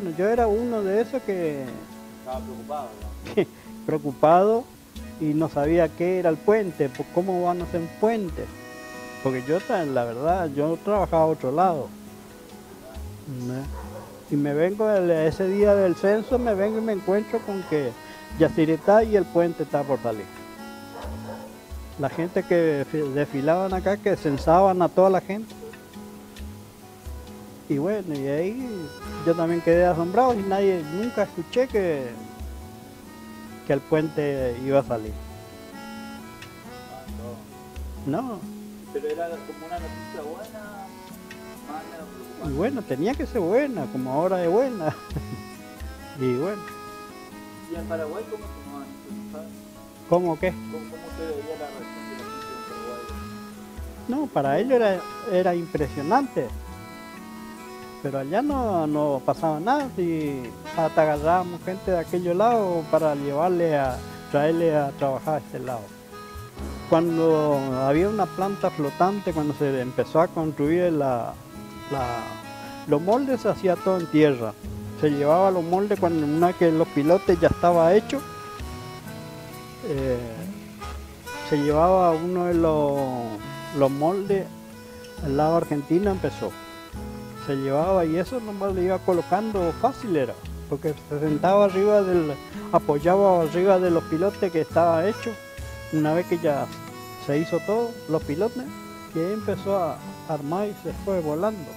bueno, yo era uno de esos que Estaba preocupado, ¿no? preocupado y no sabía qué era el puente, pues cómo van a hacer un puente. Porque yo, la verdad, yo trabajaba a otro lado. Y me vengo el- ese día del censo, me vengo y me encuentro con que Yacyretá y el puente está por salir. La gente que fi- desfilaban acá, que censaban a toda la gente. Y bueno, y ahí yo también quedé asombrado y nadie, nunca escuché que, que el puente iba a salir. Ah, no. No, Pero era como una noticia buena, mala, y bueno, tenía que ser buena, como ahora es buena. y bueno, ¿Y en Paraguay cómo se sabes? ¿cómo qué? ¿Cómo, cómo se veía la reacción de la gente en Paraguay? No, para ellos era, era impresionante. Pero allá no, no pasaba nada y hasta agarrábamos gente de aquellos lados para llevarle a, traerle a trabajar a este lado. Cuando había una planta flotante, cuando se empezó a construir la, la- los moldes, se hacía todo en tierra. Se llevaba los moldes cuando una que los pilotes ya estaba hecho, eh, se llevaba uno de los, los moldes al lado argentino empezó. Se llevaba y eso nomás le iba colocando fácil era, porque se sentaba arriba del, apoyaba arriba de los pilotes que estaba hecho. Una vez que ya se hizo todo, los pilotes, que empezó a armar y se fue volando.